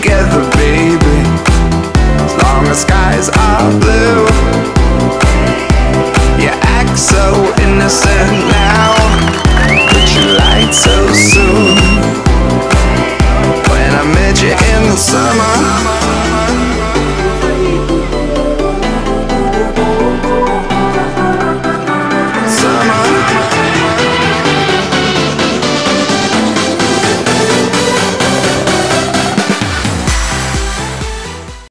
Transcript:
Together, baby. As long as skies are blue. You act so innocent now. But you lied so